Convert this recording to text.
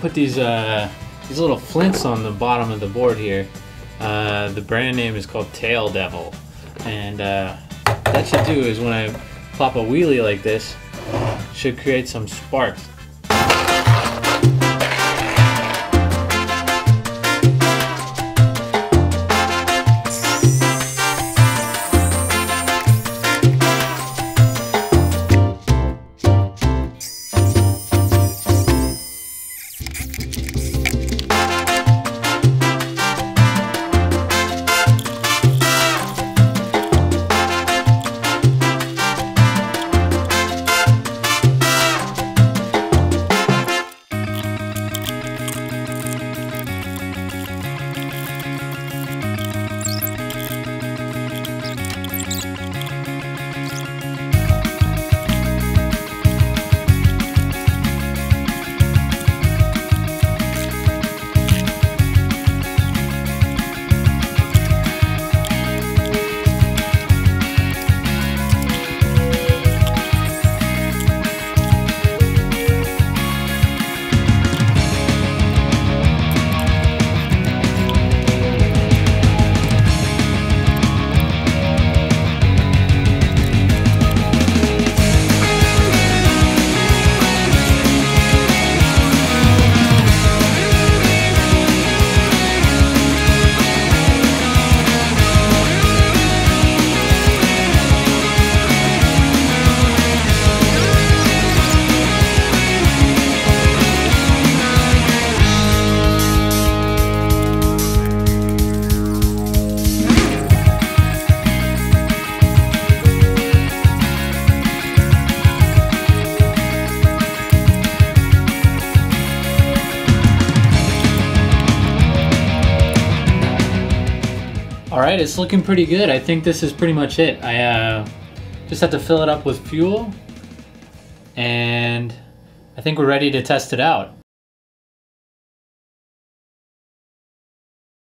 put these uh, these little flints on the bottom of the board here. Uh, the brand name is called Tail Devil, and uh, that should do is when I pop a wheelie like this, should create some sparks. All right, it's looking pretty good. I think this is pretty much it. I uh, just have to fill it up with fuel and I think we're ready to test it out.